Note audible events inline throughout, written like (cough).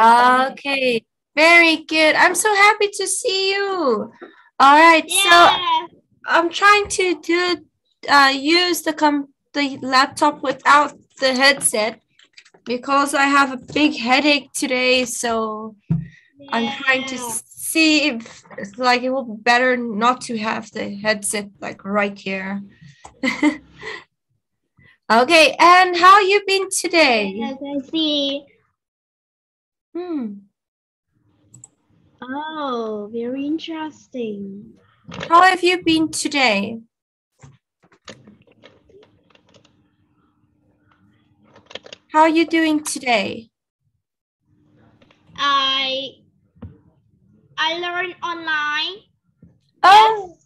Okay, very good. I'm so happy to see you. All right, Yeah. so I'm trying to do uh, use the com the laptop without the headset because I have a big headache today. So I'm trying to see if it's like it will be better not to have the headset like right here. (laughs) okay, and how you been today? Yes, I see. Hmm. Oh, very interesting. How have you been today? How are you doing today? I I learned online. Oh,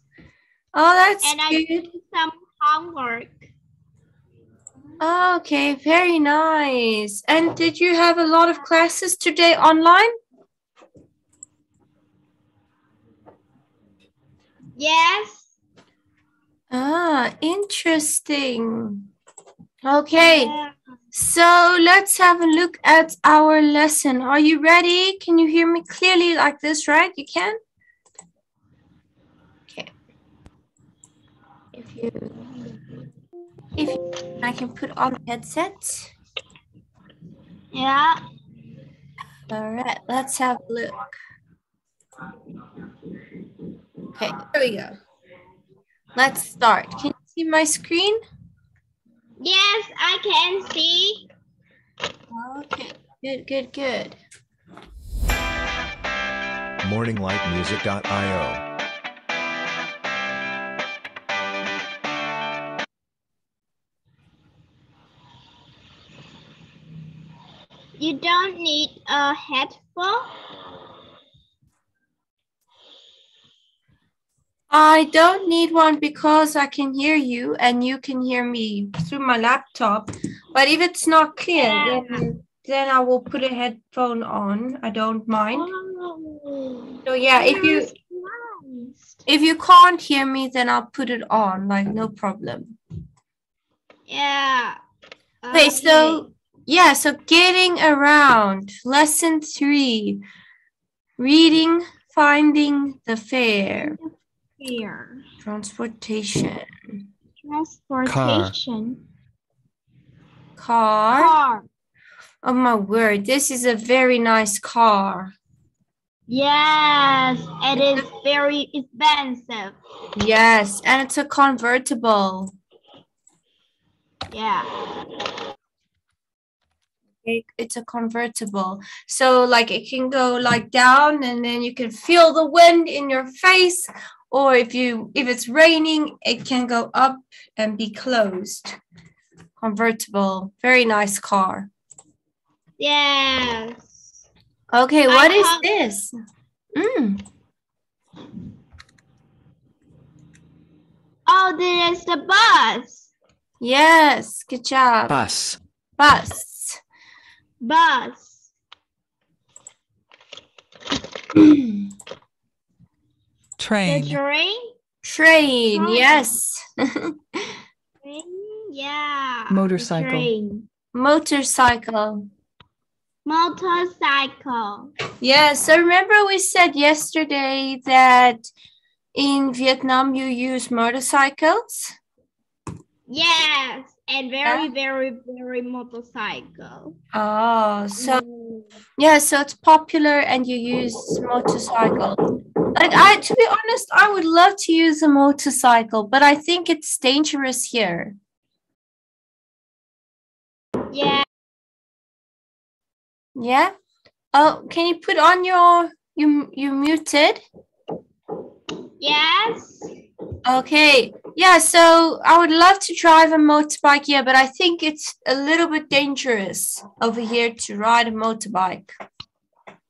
oh, that's and I good. did some homework. Okay, very nice. And did you have a lot of classes today online? Yes. Ah, interesting. Okay, Yeah. so let's have a look at our lesson. Are you ready? Can you hear me clearly like this, right? You can? Okay. If you if you, I can put on the headset. Yeah. All right, let's have a look. Okay, there we go. Let's start. Can you see my screen? Yes, I can see. Okay, good, good, good. morninglightmusic.io. You don't need a headphone. I don't need one because I can hear you and you can hear me through my laptop. But if it's not clear, Yeah. then, then I will put a headphone on. I don't mind. Oh. So yeah, if you nice. if you can't hear me, then I'll put it on, like no problem. Yeah. Okay, so yeah, so getting around, lesson three, reading, finding the fare, here. transportation, Transportation. car. Car. Oh my word, this is a very nice car. Yes, it is very expensive. Yes, and it's a convertible. Yeah. It- It's a convertible. So like it can go like down and then you can feel the wind in your face. Or if you if it's raining, it can go up and be closed. Convertible. Very nice car. Yes. Okay, I what is have- this? Mm, Oh, this is the bus. yes, good job. Bus. Bus. Bus. The Train. train. Train, Train. yes. Train. Yeah. Motorcycle. train. Motorcycle. Motorcycle. Yeah, so remember we said yesterday that in Vietnam you use motorcycles? Yes. And very, very, very motorcycle. Oh, so Mm. yeah, so it's popular and you use motorcycle. Like I to be honest, I would love to use a motorcycle, but I think it's dangerous here. Yeah. Yeah? Oh, can you put on your you you muted? Yes. Okay. Yeah, so I would love to drive a motorbike here, but I think it's a little bit dangerous over here to ride a motorbike.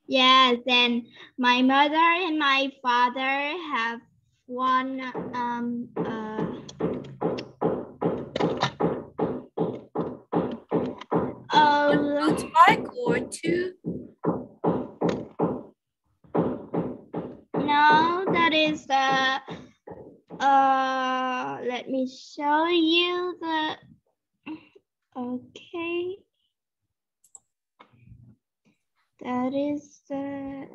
Yes, and my mother and my father have one um uh oh Motorbike or two? no that is the uh let me show you the okay That is the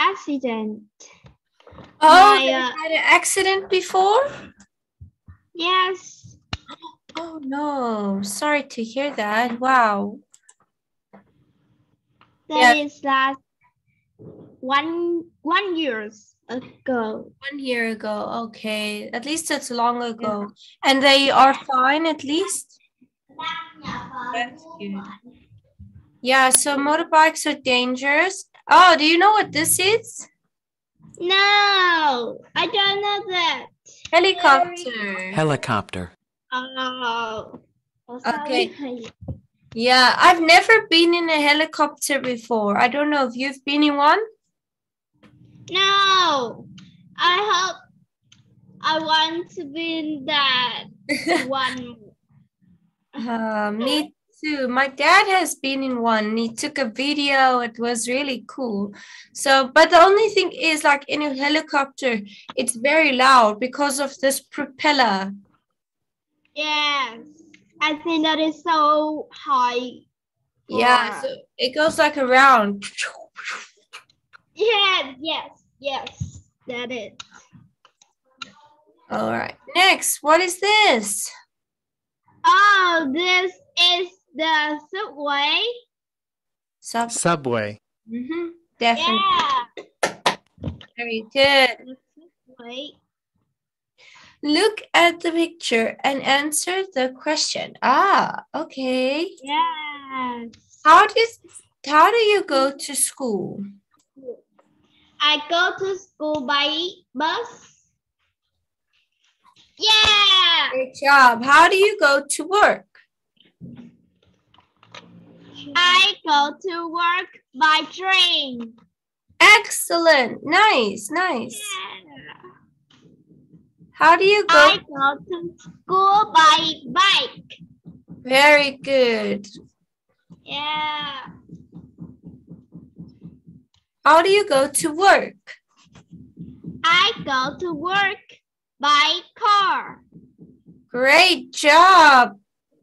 accident. Oh, My, uh, had an accident before? Yes. Oh no, sorry to hear that. Wow. That is last one one years ago. One year ago. Okay. At least it's long ago. And they are fine at least? That's good. Yeah, so motorbikes are dangerous. Oh, do you know what this is? No, I don't know that. Helicopter. Helicopter. Oh. Okay. Yeah, I've never been in a helicopter before. I don't know if you've been in one. No, I hope I want to be in that (laughs) one. Uh, me too. My dad has been in one. He took a video. It was really cool. So, but the only thing is, like in a helicopter, it's very loud because of this propeller. Yes, I think that is so high. Yeah, so it goes like around. Yes, yes, yes, that is. All right. Next, what is this? Oh, this is the subway. Sub. Subway. Mm-hmm. Definitely. Yeah, Very good. the subway. Look at the picture and answer the question. Ah, okay. Yes. How does how do you go to school? I go to school by bus. Yeah. Great job. How do you go to work? I go to work by train. Excellent. Nice, nice. Yeah. How do you go? I go to school by bike. Very good. Yeah. How do you go to work? I go to work by car. Great job.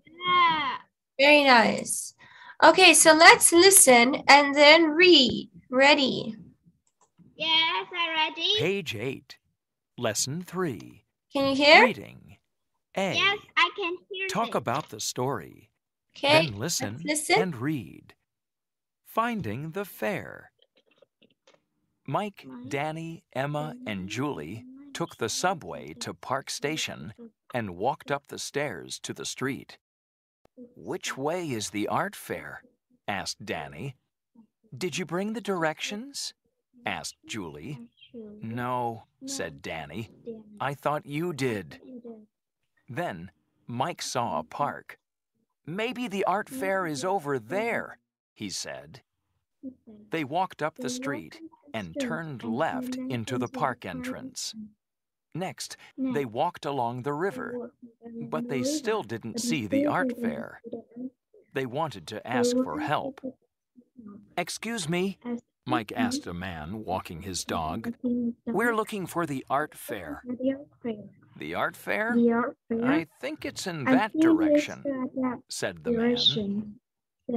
Yeah. Very nice. Okay, so let's listen and then read. Ready? Yes, I'm ready. Page 8, Lesson 3. Can you hear? Reading. A. Yes, I can hear Talk it. about the story. Okay. Then listen, listen. and read. Finding the fair. Mike, Danny, Emma, and Julie took the subway to Park Station and walked up the stairs to the street. Which way is the art fair? asked Danny. Did you bring the directions? asked Julie. No, said Danny. I thought you did. Then Mike saw a park. Maybe the art fair is over there, he said. They walked up the street and turned left into the park entrance. Next, they walked along the river, but they still didn't see the art fair. They wanted to ask for help. Excuse me, Mike asked a man walking his dog. We're looking for the art fair. The art fair? I think it's in that direction, said the man.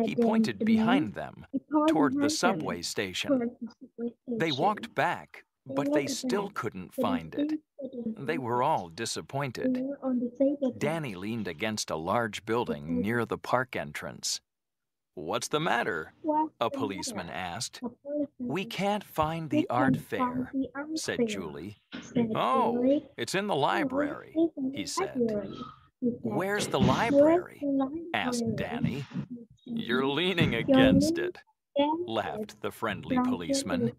He pointed behind them, toward the subway station. They walked back, but they still couldn't find it. They were all disappointed. Danny leaned against a large building near the park entrance. What's the matter? A policeman asked. We can't find the art fair, said Julie. Oh, it's in the library, he said. Where's the library? asked Danny. You're leaning against it, laughed the friendly policeman.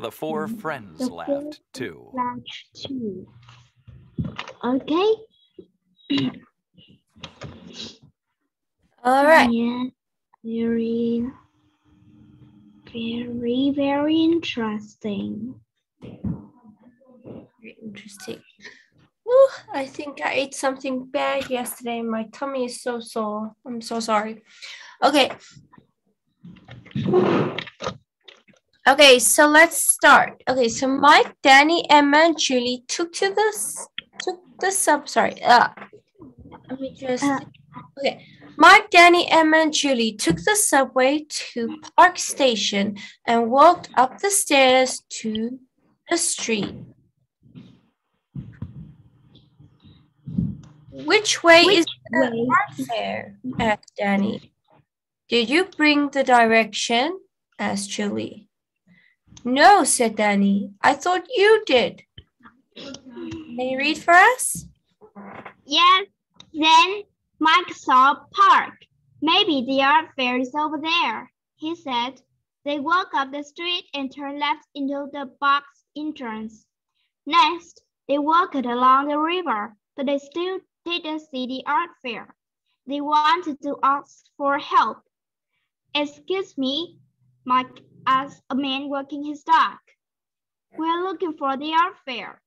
The four friends laughed too. Okay. All right. Yeah. Very, very, very interesting. Very interesting. Whew, I think I ate something bad yesterday. My tummy is so sore. I'm so sorry. Okay. Okay, so let's start. Okay, so Mike, Danny, Emma, and Julie took to the took the sub. Sorry. Uh, let me just. Uh. Okay. Mike, Danny, Emma, and Julie took the subway to Park Station and walked up the stairs to the street. Which way is the way? art fair? asked Danny. Did you bring the direction? asked Julie. No, said Danny. I thought you did. Can you read for us? Yes. Then Mike saw a park. Maybe the art fair is over there, he said. They walked up the street and turned left into the box entrance. Next, they walked along the river, but they still didn't see the art fair. They wanted to ask for help. Excuse me, Mike asked a man walking his dog. We're looking for the art fair.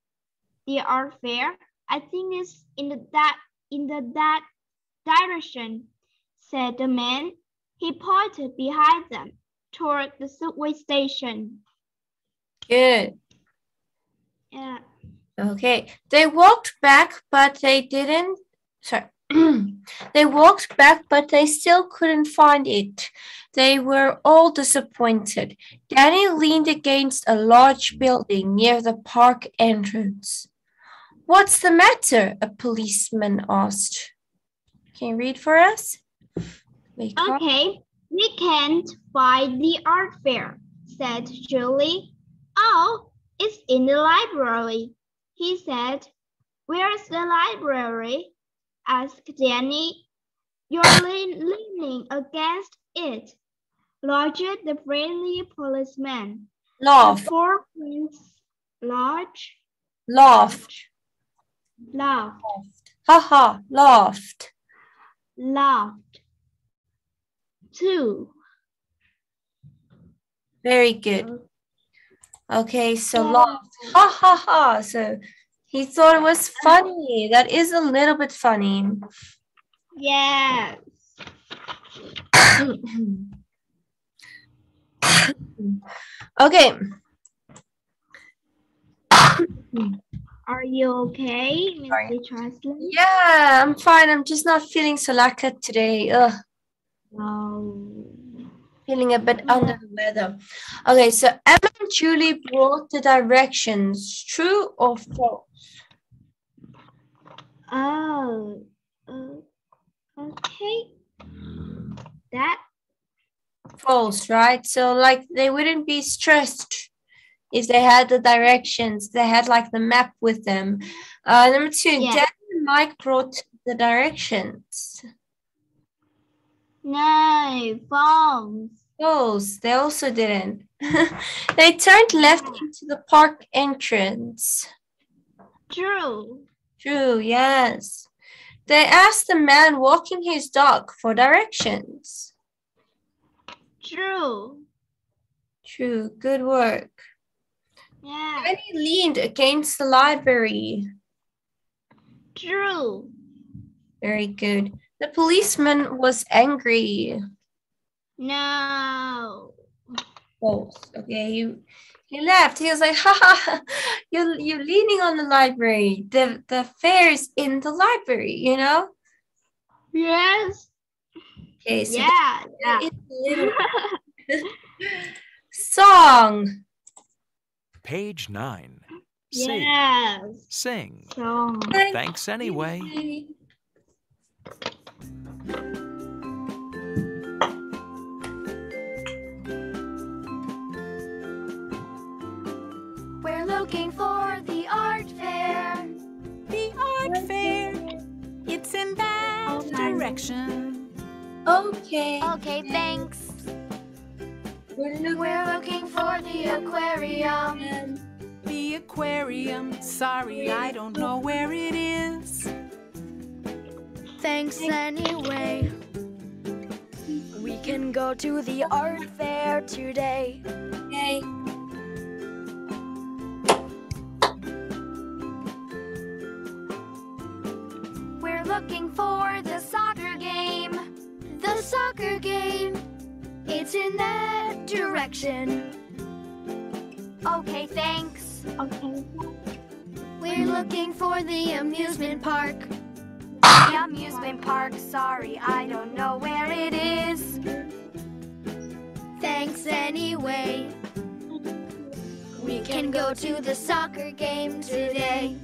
The art fair, I think, is in the that in the that direction, said the man. He pointed behind them toward the subway station. Good. Yeah. Okay. They walked back, but they didn't. Sorry. (clears throat) they walked back, but they still couldn't find it. They were all disappointed. Danny leaned against a large building near the park entrance. What's the matter? A policeman asked. Can you read for us? Wake up. Okay, we can't find the art fair, said Julie. Oh, it's in the library, he said. Where's the library? asked Danny. You're lean- leaning against it, lodged the friendly policeman. The Laugh. four friends lodge, Laughed. laughed, Ha ha. Laughed. laughed. Two. Very good. Okay, so oh. laughed. Ha ha ha. So he thought it was funny. That is a little bit funny. Yes. (coughs) okay. Are you okay. Mr. Translate? Yeah, I'm fine. I'm just not feeling so lacquer today. Ugh, No. Feeling a bit under the weather. Okay, so Emma and Julie brought the directions. True or false? Oh. Uh, okay. That False, right? So like they wouldn't be stressed if they had the directions. They had like the map with them. Uh, number two, Yeah. Dad and Mike brought the directions. No false. False. They also didn't. (laughs) they turned left into the park entrance. True. True, yes. They asked the man walking his dog for directions. True. True, good work. Yeah. Danny leaned against the library. True. Very good. The policeman was angry. No. False. Okay, he, he left. He was like, ha ha, you're, you're leaning on the library. The, the fair is in the library, you know? Yes. Okay, so Yeah. Yeah. it's little (laughs) song. Page 9. Sing. yes. Sing. So. Thanks anyway. We're looking for the art fair. The art fair, it's in that oh, Okay. direction. Okay. Okay, thanks. We're looking We're looking for the aquarium. The aquarium, sorry, I don't know where it is. Thanks anyway. We can go to the art fair today. Okay. We're looking for the soccer game. The soccer game. It's in that direction. Okay, thanks. Okay. We're looking for the amusement park the amusement park. Sorry, I don't know where it is. Thanks anyway. We can go to the soccer game today.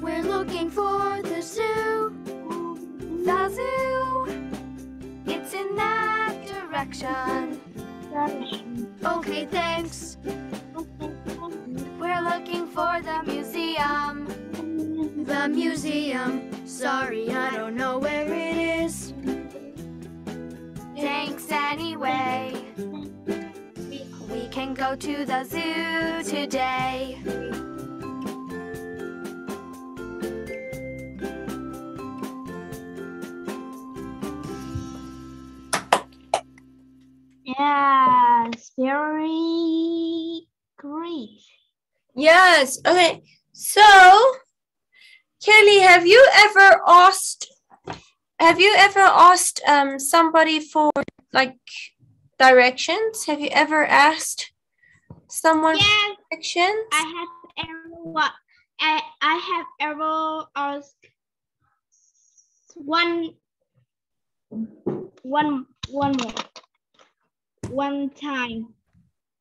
We're looking for the zoo. The zoo. It's in that direction. Okay, thanks. We're looking for the museum. The museum. Sorry, I don't know where it is. Thanks anyway. We can go to the zoo today. Yes. Okay. So, Kelly, have you ever asked? Have you ever asked um somebody for like directions? Have you ever asked someone for Yes, directions? I have ever wa- I, I have ever asked one one one more one time.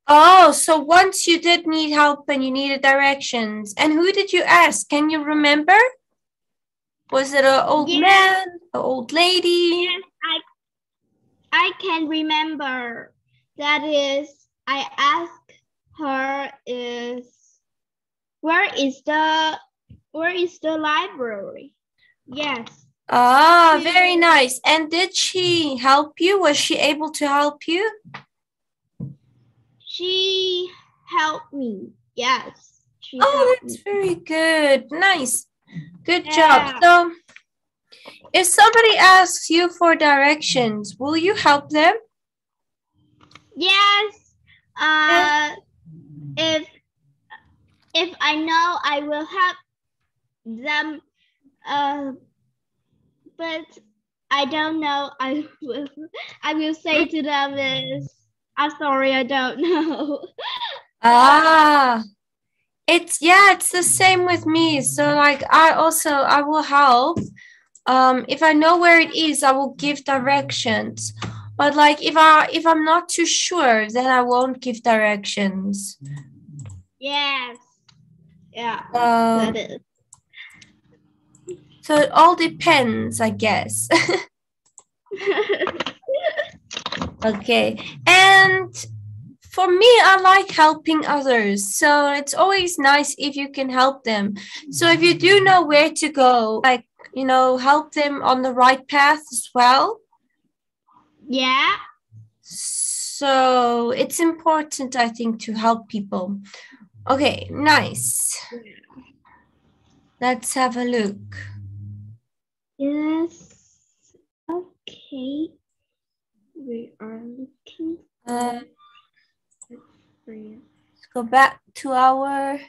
Oh, so once you did need help and you needed directions, and who did you ask? Can you remember? Was it an old Yeah. man, an old lady? Yes, I I can remember. That is, I asked her is where is the where is the library? Yes. Ah, very nice. And did she help you? Was she able to help you? She helped me. Yes. Oh, that's me. very good. Nice. Good Yeah. job. So, if somebody asks you for directions, will you help them? Yes. Uh if if I know I will help them uh but I don't know I will I will say to them is I'm sorry I don't know. (laughs) Ah, it's yeah, it's the same with me. So like I also I will help. Um, if I know where it is, I will give directions. But like if I if I'm not too sure, then I won't give directions. yes. Yeah. Um, that is. so it all depends, I guess. (laughs) (laughs) okay, and for me, I like helping others. So it's always nice if you can help them. So if you do know where to go, like, you know, help them on the right path as well. yeah. So it's important, I think, to help people. Okay, nice. Let's have a look. Yes. Okay. We are looking Uh, let's go back to our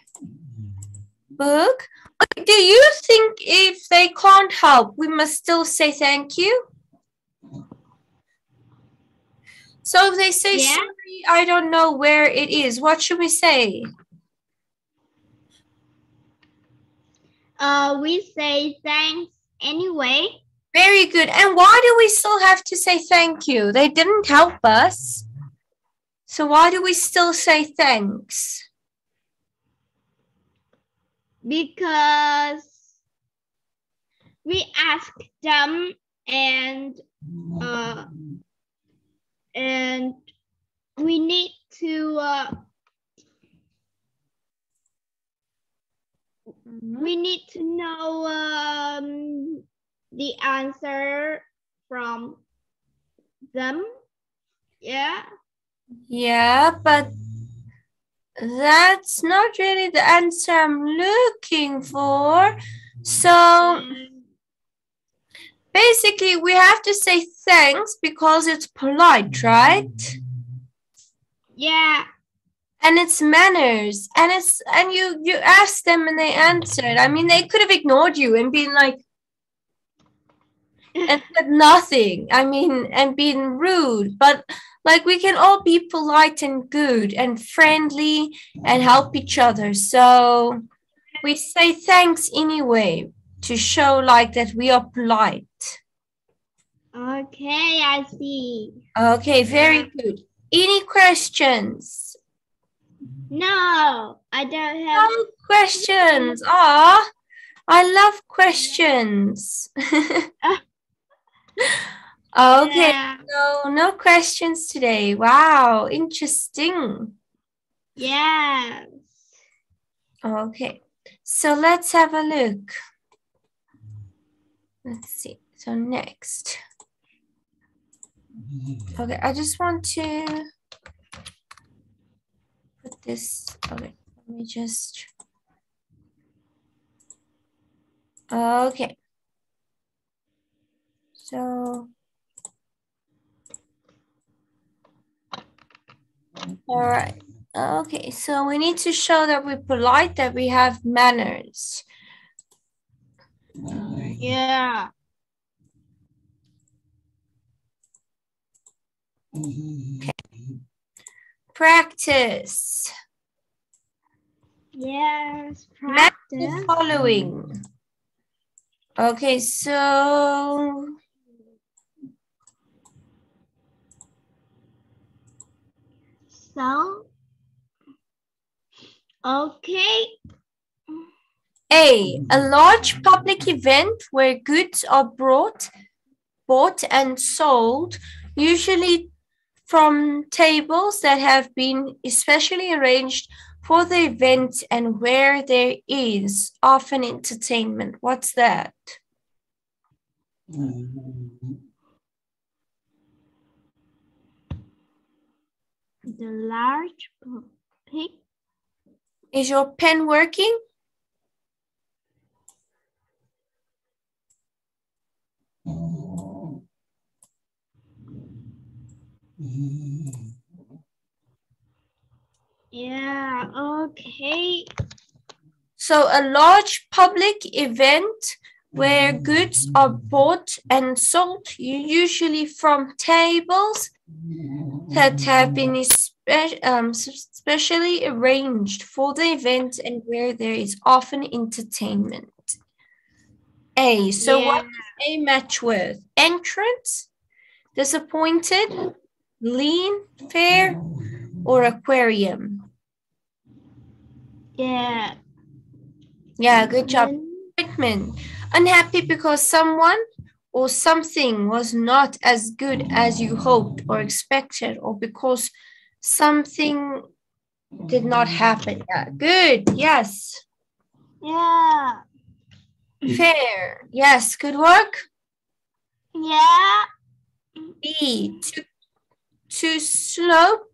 book. Do you think if they can't help, we must still say thank you? So if they say Yeah. sorry, I don't know where it is, what should we say? Uh, we say thanks anyway. Very good. And why do we still have to say thank you? They didn't help us. So why do we still say thanks? because we ask them and uh, and we need to uh, we need to know um, the answer from them yeah Yeah, but that's not really the answer I'm looking for. So basically, we have to say thanks because it's polite, right? yeah And it's manners, and it's and you you asked them and they answered. I mean, they could have ignored you and been like and said nothing. I mean, and being rude, but like we can all be polite and good and friendly and help each other. So we say thanks anyway to show like that we are polite. Okay, I see. Okay, very good. Any questions? No, I don't have. Questions. Ah, I love questions. (laughs) okay, Yeah. so no questions today. Wow, interesting. Yes. Okay, so let's have a look. Let's see. So next. Okay, I just want to put this. Okay, let me just. Okay. So. All right. Okay, so we need to show that we're polite, that we have manners. Yeah. Practice. Yes. Match the Practice. following. Okay, so So. Okay. A, a large public event where goods are brought, bought and sold, usually from tables that have been especially arranged for the event and where there is often entertainment. What's that? Mm-hmm. The large pig. Is your pen working? Yeah. Okay. So, a large public event where goods are bought and sold, usually from tables that have been espe- um, specially arranged for the event and where there is often entertainment. A. So, what Yeah. does A match with? Entrance, disappointed, lean, fair, or aquarium? Yeah. Yeah, good job. Disappointment, unhappy because someone or something was not as good as you hoped or expected, or because something did not happen. Yeah, good. Yes. Yeah. Fair. Yes, good work. Yeah. B, to, to slope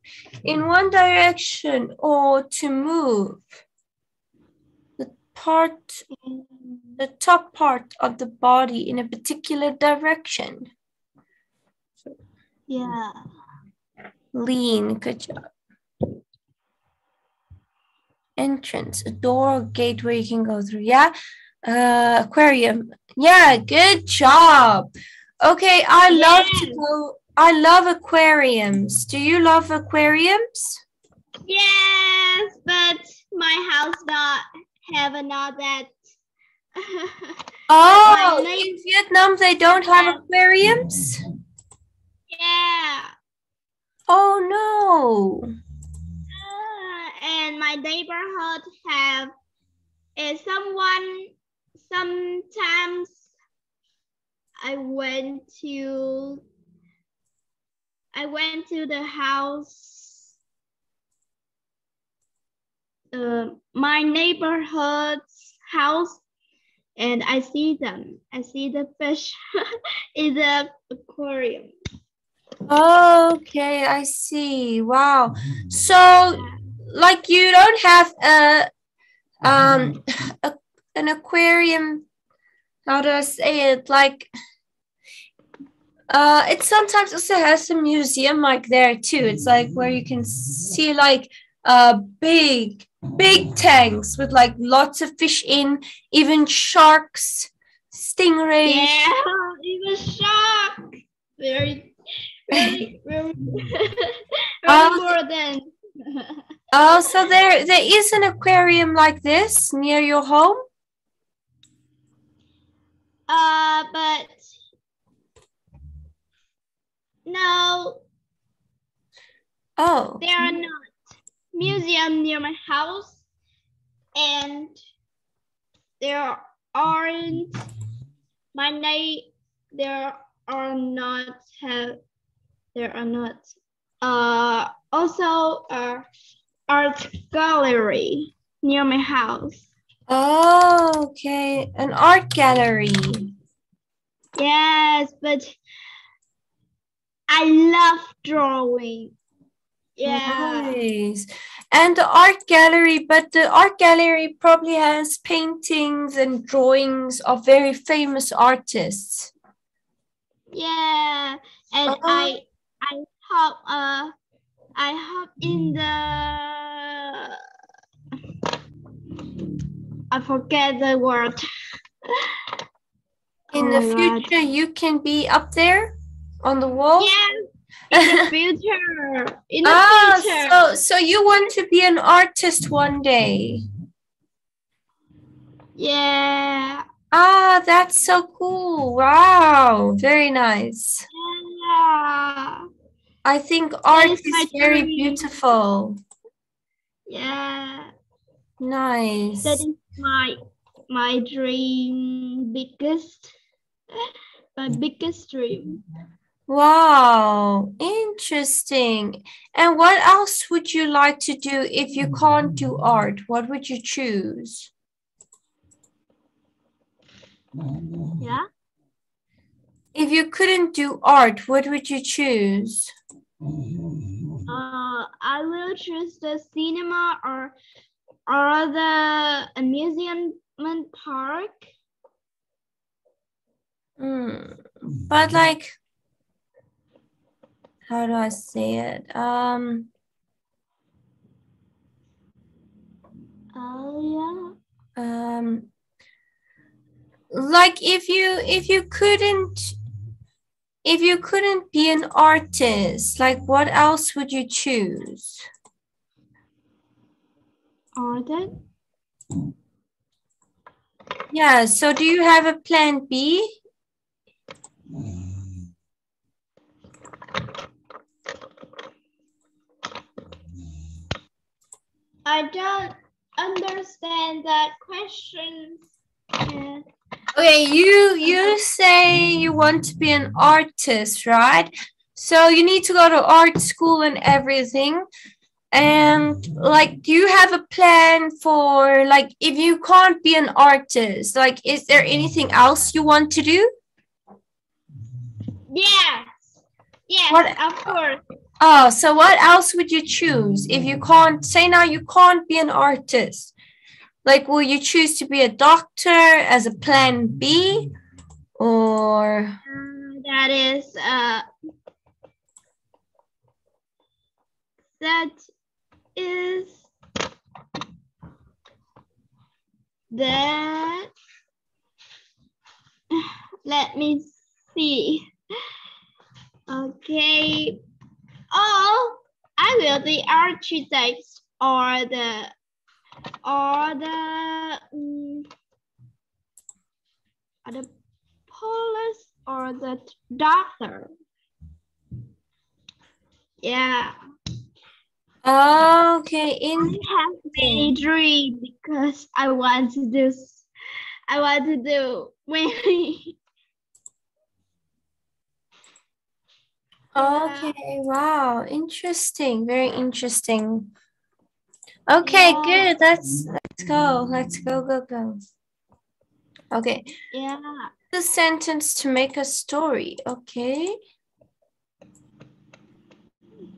in one direction or to move. Part the top part of the body in a particular direction. Yeah. Lean, good job. Entrance, a door or gate where you can go through. Yeah. Uh, aquarium. Yeah, good job. Okay, I love to go. I love aquariums. Do you love aquariums? Yes, but my house not have not that. (laughs) Oh, like- (laughs) in Vietnam they don't have aquariums. yeah. Oh no. Uh, and my neighborhood have and someone sometimes I went to I went to the house uh, my neighborhood's house and I see them. I see the fish (laughs) in the aquarium. Okay, I see. Wow. So, like, you don't have a um (laughs) a, an aquarium. How do I say it? Like, uh, it sometimes also has a museum like there too. It's like where you can see like uh big big tanks with like lots of fish in, even sharks, stingrays. Yeah, was shock. Very, very, very, (laughs) very Um, important. Oh, (laughs) so there there is an aquarium like this near your home? uh, but No, Oh, there are not. Museum near my house, and there aren't. My name. There are not have. There are not. Uh, also a art gallery near my house. oh, okay. An art gallery. Yes, but I love drawing. Yeah. Nice. And the art gallery, but the art gallery probably has paintings and drawings of very famous artists. Yeah. And Oh. I I hope uh I hope in the I forget the word. In Oh the my God. future, you can be up there on the wall. Yes, in the (laughs) future. In the ah, future. so so you want to be an artist one day? yeah. Ah, that's so cool! Wow, very nice. Yeah. I think art is is very dream. beautiful. Yeah. Nice. That is my my dream biggest (laughs) my biggest dream. Wow, interesting. And what else would you like to do if you can't do art? What would you choose? Yeah. If you couldn't do art, what would you choose? Uh, I will choose the cinema or or the amusement park. Hmm. But like, how do I say it? Um, Oh um, like if you if you couldn't if you couldn't be an artist, like what else would you choose? yeah. That. Yeah, so do you have a plan B? I don't understand that question. Yeah. Okay, you you say you want to be an artist, right? So you need to go to art school and everything. And like do you have a plan for like if you can't be an artist, like is there anything else you want to do? Yes. Yes, What- of course. Oh, so what else would you choose? If you can't say now you can't be an artist? Like will you choose to be a doctor as a plan B or? Um, that is uh that is that (sighs) let me see. Okay oh i will the architect or the or the mm, or the police or the doctor. Yeah, Okay, I in have many dreams because I want to do. I want to do many. Okay, wow, interesting, very interesting. Okay, Yeah. good. Let's let's go. Let's go, go, go. Okay, Yeah, the sentence to make a story. Okay.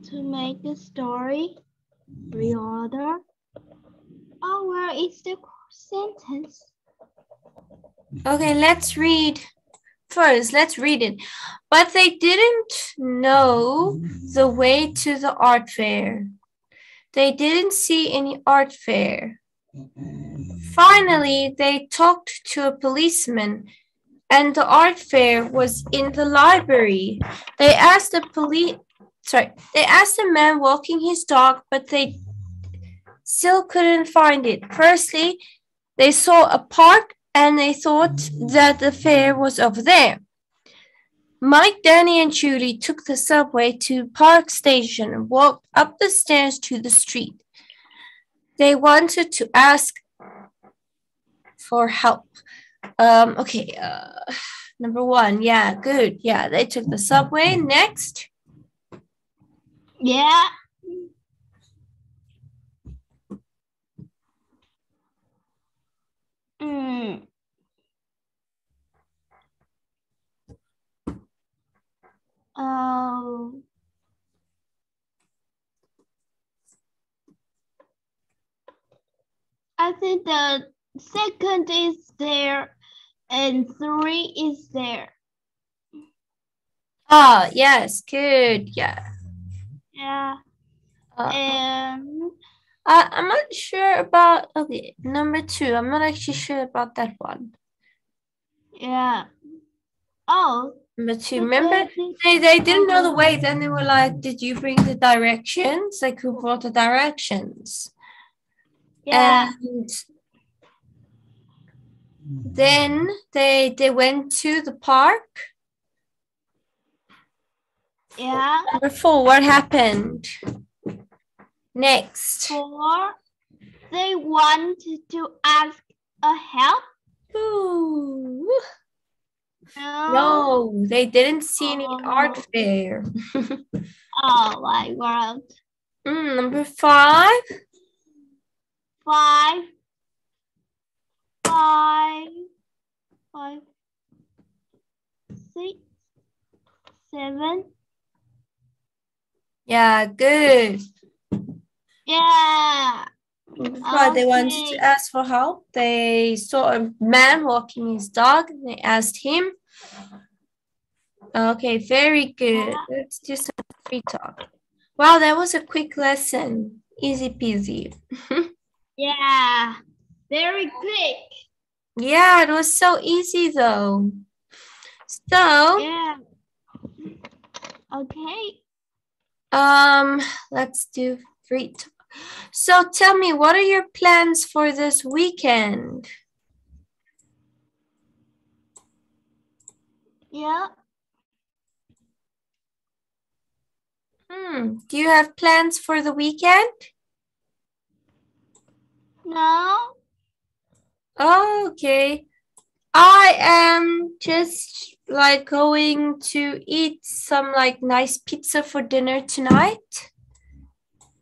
to make a story. Reorder. Oh, where is the sentence? Okay, let's read first. Let's read it. But they didn't know the way to the art fair. They didn't see any art fair. Finally, they talked to a policeman, and the art fair was in the library. They asked the police, sorry, they asked the man walking his dog, but they still couldn't find it. Firstly, they saw a park and they thought that the fair was over there. Mike, Danny, and Julie took the subway to Park Station and walked up the stairs to the street. They wanted to ask for help. Um, okay, uh, number one, yeah, good. Yeah, they took the subway. Next, Yeah. Mm. Oh. I think the second is there and three is there. Oh, yes, good. Yeah. Yeah. Uh, And I, I'm not sure about, okay, number two. I'm not actually sure about that one. yeah. Oh. Number two, remember? they- They, they didn't know the way. Then they were like, Did you bring the directions? Like, who brought the directions? Yeah. And then they they went to the park. Yeah. Number four, what happened? Next. Four. They wanted to ask a help. Ooh. No. No, they didn't see any art Oh. fair. (laughs) Oh my god. Mm, number five. Five. Five. Five. Six. Seven. Yeah, good. Yeah. But they wanted to ask for help. They saw a man walking his dog and they asked him. Okay, very good. Let's do some free talk. Wow, that was a quick lesson. Easy peasy. (laughs) Yeah. Very quick. Yeah, it was so easy though. So, Yeah. Okay. um, let's do free talk. So tell me, what are your plans for this weekend? Yeah. Hmm, do you have plans for the weekend? No. Oh, okay. I am just like going to eat some like nice pizza for dinner tonight.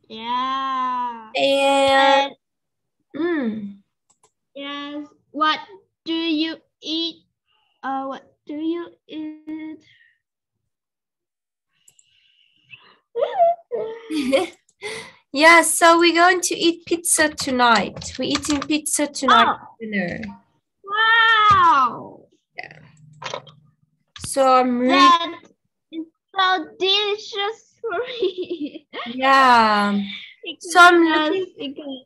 Yeah. And mm, yes. What do you eat? Uh, what do you eat? (laughs) yeah, so we're going to eat pizza tonight. We're eating pizza tonight Oh. for dinner. Wow. Yeah. So I'm really That is so delicious for me. (laughs) yeah. So I'm looking- because-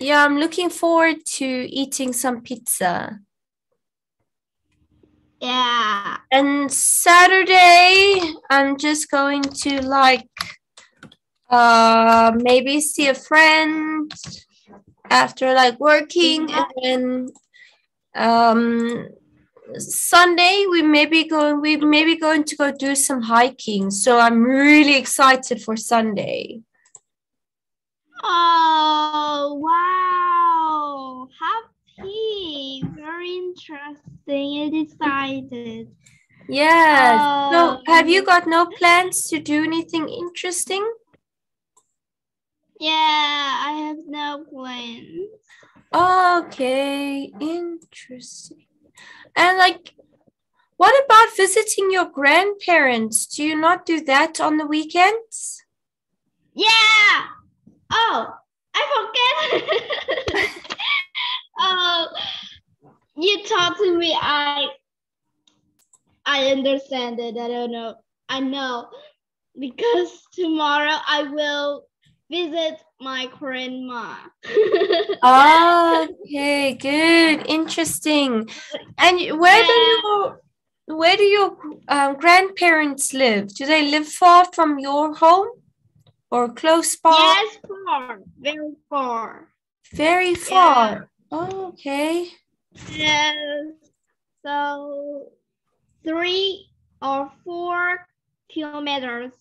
Yeah, I'm looking forward to eating some pizza. yeah. And Saturday, I'm just going to like uh maybe see a friend after like working and then um Sunday we may be going we may be going to go do some hiking. So I'm really excited for Sunday. Oh wow! Happy, very interesting and excited. Yes. So oh. have you got no plans to do anything interesting? Yeah, I have no plans. Okay, interesting. And like, what about visiting your grandparents? Do you not do that on the weekends? Yeah. Oh, I forget. (laughs) oh, you talk to me. I I understand it. I don't know. I know because tomorrow I will visit my grandma. (laughs) Okay, good, interesting. And y- where do your where do your um, grandparents live? Do they live far from your home or close by? yes, far, very far. Very far. Okay. Yes. So three or four kilometers.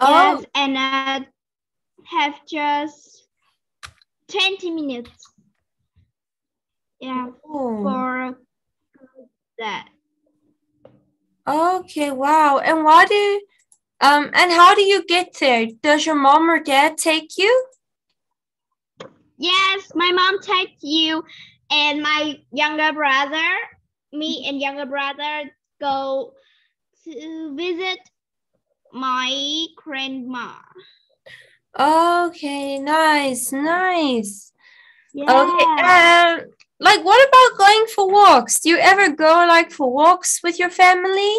Oh, Yes, and I have just 20 minutes. Yeah, oh. for that. Okay, wow. And why do um and how do you get there? Does your mom or dad take you? Yes, my mom takes you and my younger brother, me and younger brother go to visit my grandma. Okay, nice, nice. Yeah. Okay, um like what about going for walks? Do you ever go like for walks with your family?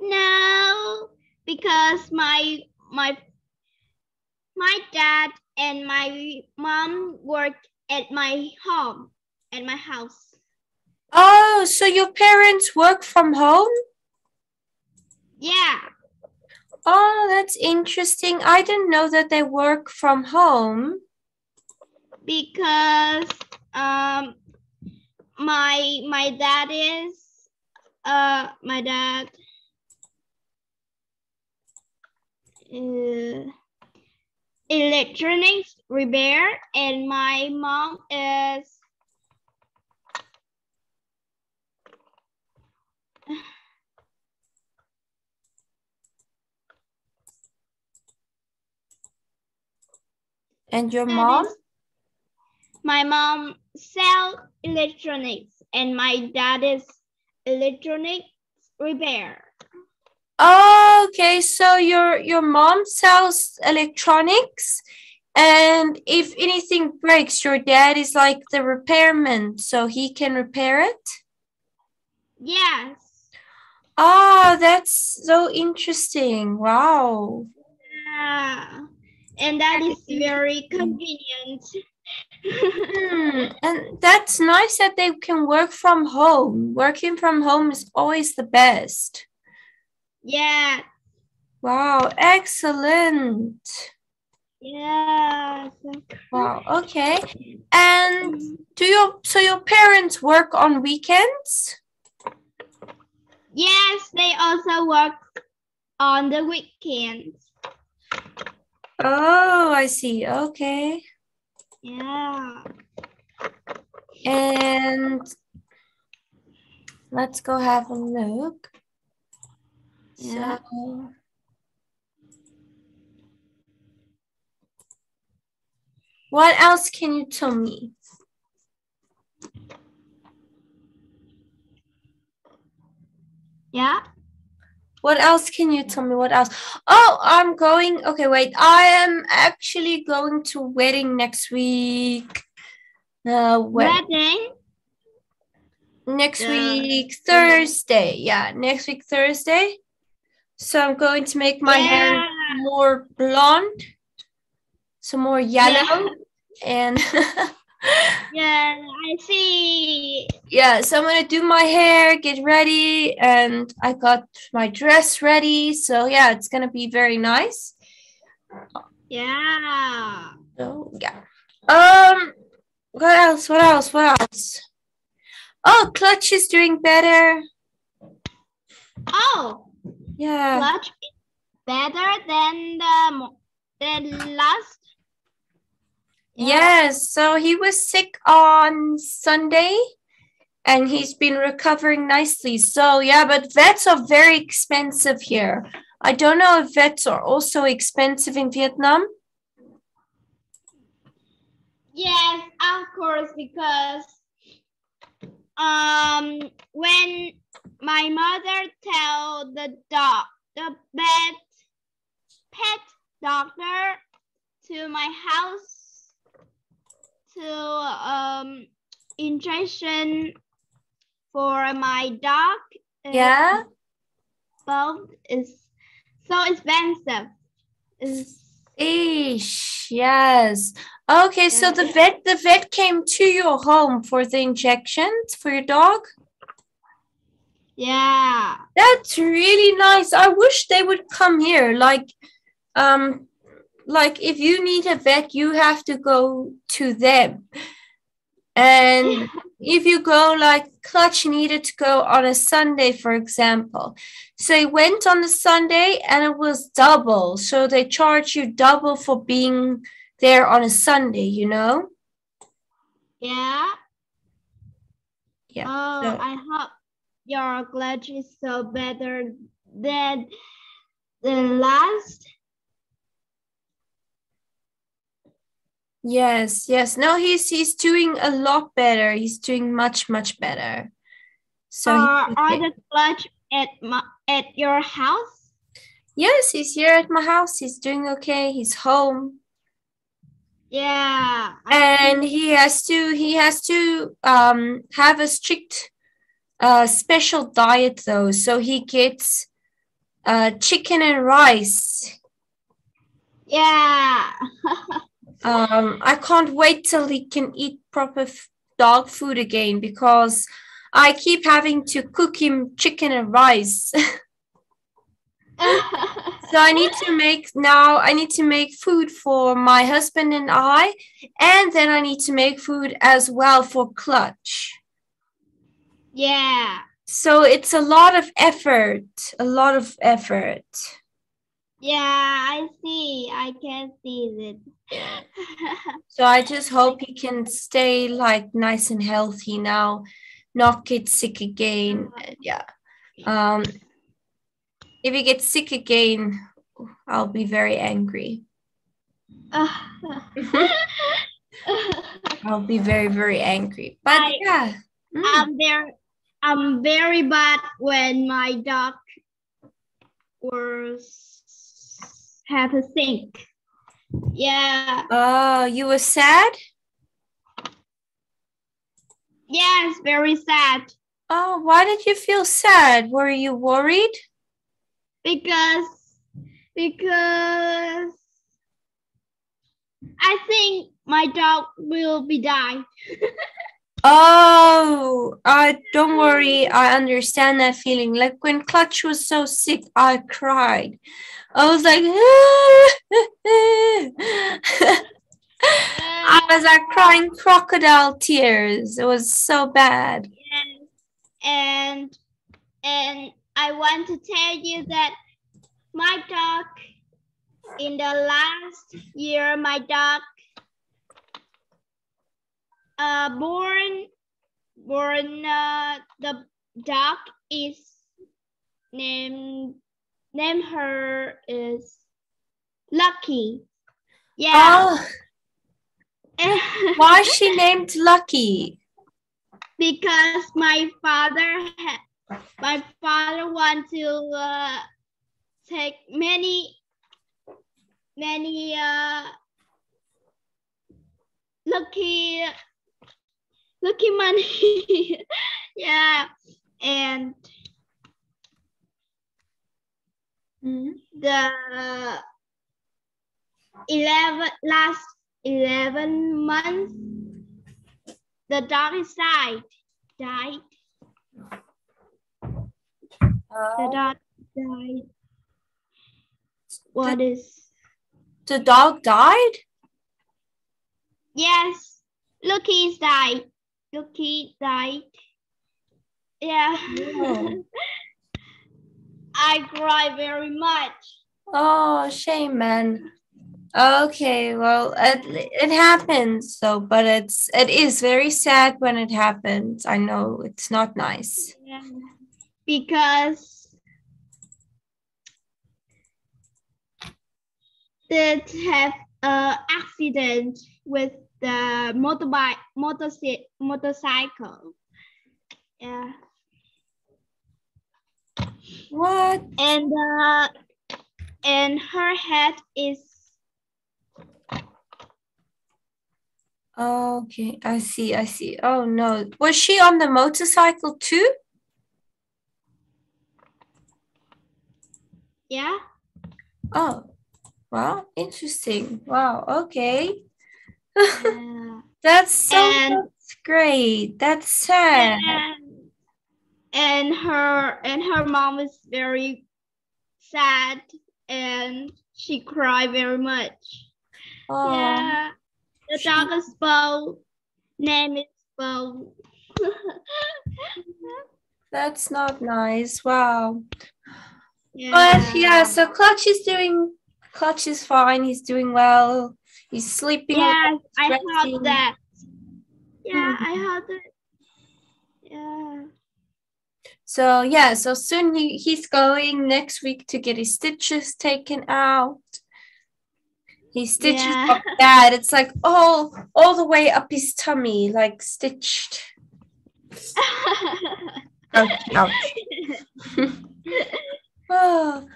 No, because my my my dad and my mom work at my home, at my house. Oh, so your parents work from home? Yeah. Oh, that's interesting. I didn't know that they work from home. because um my my dad is uh my dad uh, electronics repair and my mom is And your mom? my mom sells electronics and my dad is electronics repair Oh, okay. So your your mom sells electronics, and if anything breaks, your dad is like the repairman, so he can repair it. yes Oh, that's so interesting. Wow. Yeah, and that is very convenient. Hmm, And that's nice that they can work from home. Working from home is always the best. yeah, Wow, excellent. yeah. Wow, okay. And do your so your parents work on weekends? Yes, they also work on the weekends. Oh, I see. Okay. Yeah. And let's go have a look. Yeah. So, what else can you tell me? Yeah. What else can you tell me? What else? Oh, I'm going. Okay, wait. I am actually going to wedding next week. Uh? Wedding. next Yeah. week Thursday. Yeah, next week Thursday. So I'm going to make my hair more blonde, so more yellow, and (laughs) Yeah, I see. yeah. So I'm gonna do my hair, get ready, and I got my dress ready. So yeah, it's gonna be very nice. Yeah. So yeah. Um, what else? What else? What else? Oh, Clutch is doing better. Oh, Yeah. clutch is better than the than last. Yes, so he was sick on Sunday and he's been recovering nicely. So, yeah, but vets are very expensive here. I don't know if vets are also expensive in Vietnam. Yes, of course, because um when my mother tell the dog the vet pet doctor to my house to um injection for my dog Yeah. both is so expensive. Is Ish, yes. Okay, so the vet the vet came to your home for the injections for your dog. yeah. That's really nice. I wish they would come here. Like, um, like if you need a vet, you have to go to them. And if you go like Clutch needed to go on a Sunday, for example. So he went on the Sunday and it was double. So they charge you double for being there on a Sunday, you know? Yeah. Yeah. Oh, so- I hope your clutch is so better than the last. Yes, yes. No, he's he's doing a lot better. He's doing much, much better. So he- are, are the glitch at my at your house? yes, he's here at my house. He's doing okay. He's home. Yeah. And he has to he has to um have a strict uh special diet though so he gets uh chicken and rice Yeah. (laughs) um i can't wait till he can eat proper f- dog food again because i keep having to cook him chicken and rice (laughs) so i need to make now i need to make food for my husband and i and then i need to make food as well for clutch yeah. So it's a lot of effort, a lot of effort. Yeah, I see. I can see it. (laughs) So I just hope he can stay like nice and healthy now, not get sick again. Yeah. Um if he gets sick again, I'll be very angry. (laughs) I'll be very, very angry. But I- yeah. mm, I'm very, I'm very bad when my dog was have a sink. Yeah. Oh, you were sad? Yes, very sad Oh, why did you feel sad? Were you worried? because because I think my dog will be die. (laughs) Oh, uh, don't worry. I understand that feeling. Like when Clutch was so sick, I cried. I was like, (laughs) I was like crying crocodile tears. It was so bad. and and I want to tell you that my dog in the last year my dog uh born born uh, the dog is named name her is Lucky. Yeah. Oh, (laughs) why is she named Lucky? because my father my father want to uh, take many many uh, lucky lucky money (laughs) yeah. And Mhm. the 11 last 11 months the dog is died. Died. The dog died. What is? The dog died? yes. Lucky died Lucky died yeah Oh. (laughs) I cry very much Oh, shame, man. Okay, well, it, it happens. So, but it's it is very sad when it happens. I know it's not nice. Yeah. Because did have a accident with the motorbike motorcycle motorcycle. Yeah. What? And uh and her head is Okay, I see, I see. Oh no. Was she on the motorcycle too? yeah. Oh, well, interesting. Wow, okay. Yeah. (laughs) That's so And- that's great. That's sad. and, and her and her mom is very sad and she cried very much. Oh, Yeah. The She- dog is Bo. Name is Bo. (laughs) That's not nice. Wow. yeah. But yeah, so Clutch is doing Clutch is fine. He's doing well. He's sleeping. Yes, I heard that. Yeah, Mhm. I heard it. Yeah. So yeah, so soon he, he's going next week to get his stitches taken out. His stitches Yeah. bad. It's like all all the way up his tummy, like stitched. (laughs) Ouch, ouch. (laughs) Oh,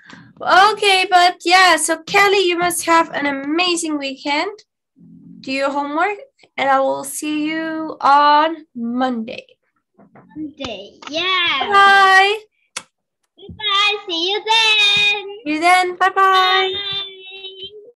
(sighs) okay, but yeah, so Kelly, you must have an amazing weekend. Do your homework, and I will see you on Monday. Monday. Yeah. Bye. Goodbye. See you then. See you then. Bye bye. Bye.